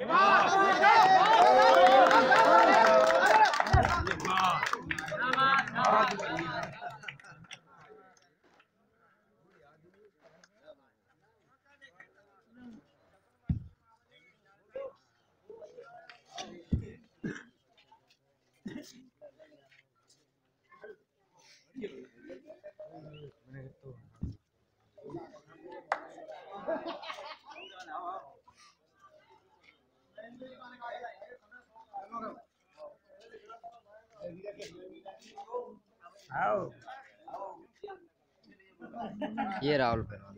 Gracias. ये राहुल पहलवान